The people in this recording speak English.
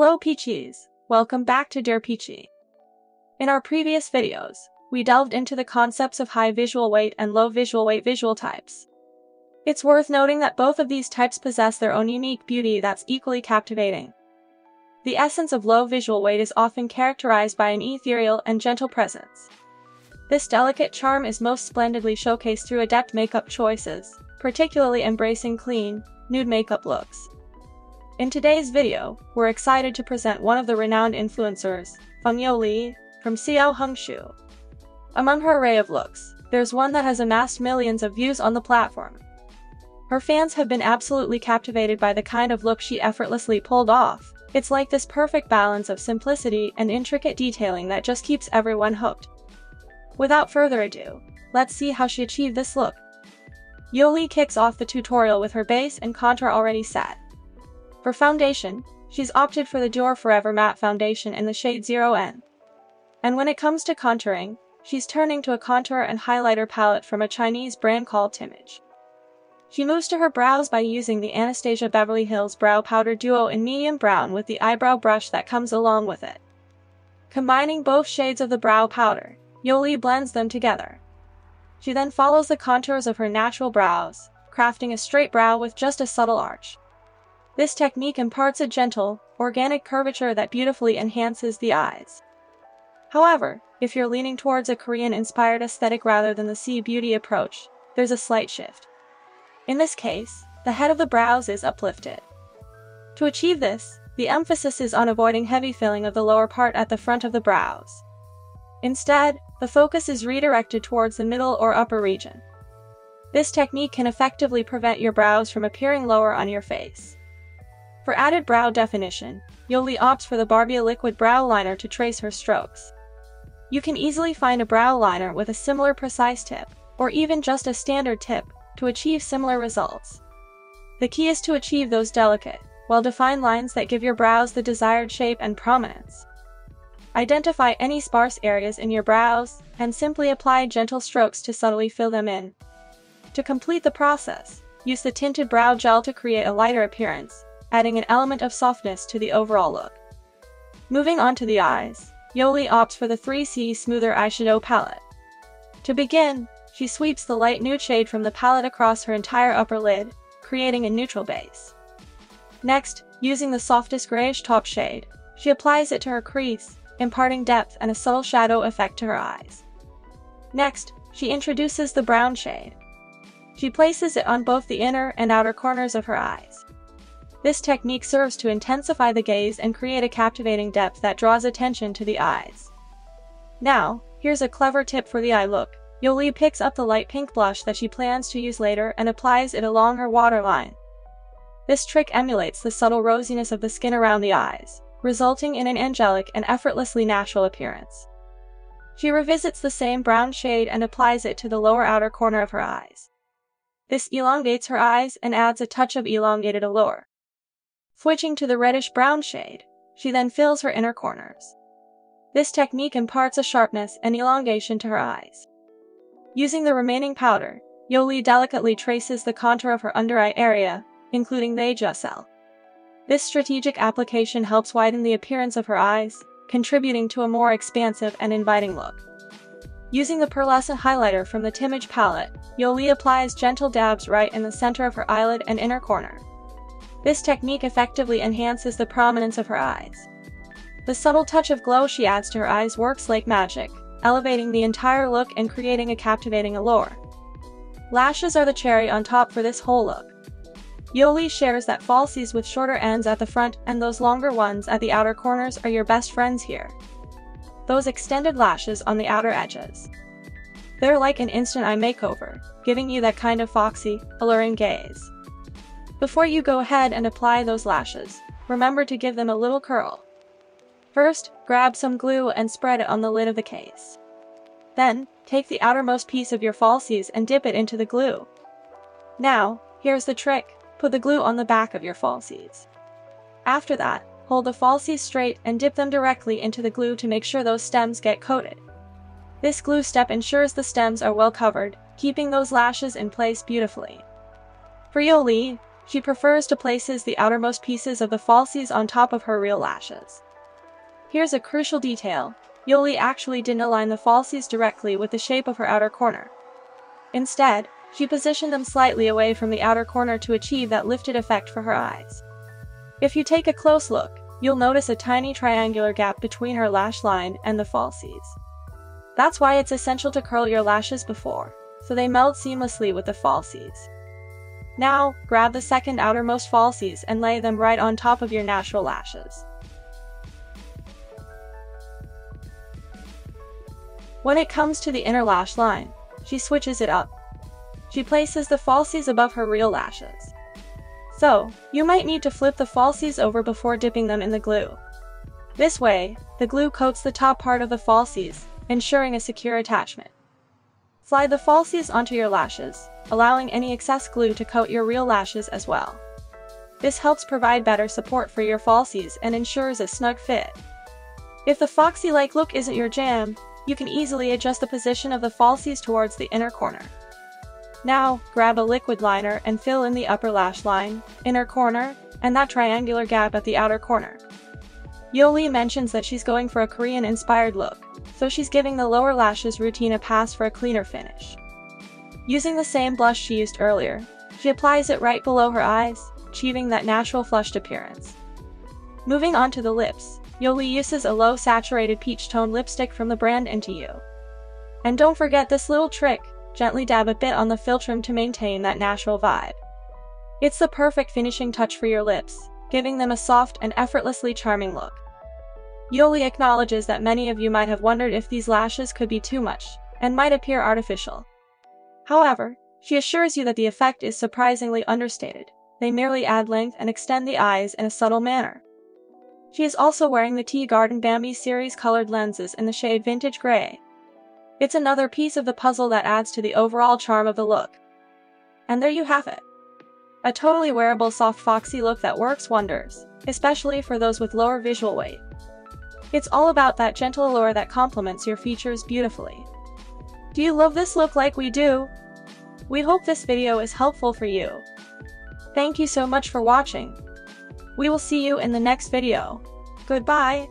Hello Peachies, welcome back to Dear Peachie. In our previous videos, we delved into the concepts of high visual weight and low visual weight visual types. It's worth noting that both of these types possess their own unique beauty that's equally captivating. The essence of low visual weight is often characterized by an ethereal and gentle presence. This delicate charm is most splendidly showcased through adept makeup choices, particularly embracing clean, nude makeup looks. In today's video, we're excited to present one of the renowned influencers, Fangyou Li, from Xiao Hongshu. Among her array of looks, there's one that has amassed millions of views on the platform. Her fans have been absolutely captivated by the kind of look she effortlessly pulled off. It's like this perfect balance of simplicity and intricate detailing that just keeps everyone hooked. Without further ado, let's see how she achieved this look. Yoli kicks off the tutorial with her base and contour already set. For foundation, she's opted for the Dior Forever Matte Foundation in the shade 0N. And when it comes to contouring, she's turning to a contour and highlighter palette from a Chinese brand called Timage. She moves to her brows by using the Anastasia Beverly Hills Brow Powder Duo in medium brown with the eyebrow brush that comes along with it. Combining both shades of the brow powder, Yoli blends them together. She then follows the contours of her natural brows, crafting a straight brow with just a subtle arch. This technique imparts a gentle, organic curvature that beautifully enhances the eyes. However, if you're leaning towards a Korean-inspired aesthetic rather than the C-beauty approach, there's a slight shift. In this case, the head of the brows is uplifted. To achieve this, the emphasis is on avoiding heavy filling of the lower part at the front of the brows. Instead, the focus is redirected towards the middle or upper region. This technique can effectively prevent your brows from appearing lower on your face. For added brow definition, Yoli opts for the Barbie Liquid Brow Liner to trace her strokes. You can easily find a brow liner with a similar precise tip, or even just a standard tip, to achieve similar results. The key is to achieve those delicate, well-defined lines that give your brows the desired shape and prominence. Identify any sparse areas in your brows, and simply apply gentle strokes to subtly fill them in. To complete the process, use the tinted brow gel to create a lighter appearance, adding an element of softness to the overall look. Moving on to the eyes, Yoli opts for the 3CE Smoother Eyeshadow Palette. To begin, she sweeps the light nude shade from the palette across her entire upper lid, creating a neutral base. Next, using the softest grayish top shade, she applies it to her crease, imparting depth and a subtle shadow effect to her eyes. Next, she introduces the brown shade. She places it on both the inner and outer corners of her eyes. This technique serves to intensify the gaze and create a captivating depth that draws attention to the eyes. Now, here's a clever tip for the eye look. Yoli picks up the light pink blush that she plans to use later and applies it along her waterline. This trick emulates the subtle rosiness of the skin around the eyes, resulting in an angelic and effortlessly natural appearance. She revisits the same brown shade and applies it to the lower outer corner of her eyes. This elongates her eyes and adds a touch of elongated allure. Switching to the reddish-brown shade, she then fills her inner corners. This technique imparts a sharpness and elongation to her eyes. Using the remaining powder, Yoli delicately traces the contour of her under-eye area, including the aegyo sal. This strategic application helps widen the appearance of her eyes, contributing to a more expansive and inviting look. Using the pearlescent highlighter from the Timage palette, Yoli applies gentle dabs right in the center of her eyelid and inner corner. This technique effectively enhances the prominence of her eyes. The subtle touch of glow she adds to her eyes works like magic, elevating the entire look and creating a captivating allure. Lashes are the cherry on top for this whole look. Yoli shares that falsies with shorter ends at the front and those longer ones at the outer corners are your best friends here. Those extended lashes on the outer edges. They're like an instant eye makeover, giving you that kind of foxy, alluring gaze. Before you go ahead and apply those lashes, remember to give them a little curl. First, grab some glue and spread it on the lid of the case. Then, take the outermost piece of your falsies and dip it into the glue. Now, here's the trick, put the glue on the back of your falsies. After that, hold the falsies straight and dip them directly into the glue to make sure those stems get coated. This glue step ensures the stems are well covered, keeping those lashes in place beautifully. For Yoli, she prefers to places the outermost pieces of the falsies on top of her real lashes. Here's a crucial detail. Yoli actually didn't align the falsies directly with the shape of her outer corner. Instead, she positioned them slightly away from the outer corner to achieve that lifted effect for her eyes. If you take a close look, you'll notice a tiny triangular gap between her lash line and the falsies. That's why it's essential to curl your lashes before, so they meld seamlessly with the falsies. Now, grab the second outermost falsies and lay them right on top of your natural lashes. When it comes to the inner lash line, she switches it up. She places the falsies above her real lashes. So, you might need to flip the falsies over before dipping them in the glue. This way, the glue coats the top part of the falsies, ensuring a secure attachment. Slide the falsies onto your lashes, allowing any excess glue to coat your real lashes as well. This helps provide better support for your falsies and ensures a snug fit. If the foxy-like look isn't your jam, you can easily adjust the position of the falsies towards the inner corner. Now, grab a liquid liner and fill in the upper lash line, inner corner, and that triangular gap at the outer corner. Yoli mentions that she's going for a Korean-inspired look, so she's giving the lower lashes routine a pass for a cleaner finish. Using the same blush she used earlier, she applies it right below her eyes, achieving that natural flushed appearance. Moving on to the lips, Yoli uses a low saturated peach tone lipstick from the brand Into You. And don't forget this little trick, gently dab a bit on the philtrum to maintain that natural vibe. It's the perfect finishing touch for your lips, giving them a soft and effortlessly charming look. Yoli acknowledges that many of you might have wondered if these lashes could be too much, and might appear artificial. However, she assures you that the effect is surprisingly understated. They merely add length and extend the eyes in a subtle manner. She is also wearing the Tea Garden Bambi series colored lenses in the shade Vintage Grey. It's another piece of the puzzle that adds to the overall charm of the look. And there you have it. A totally wearable soft foxy look that works wonders, especially for those with lower visual weight. It's all about that gentle allure that complements your features beautifully. Do you love this look like we do? We hope this video is helpful for you. Thank you so much for watching. We will see you in the next video. Goodbye.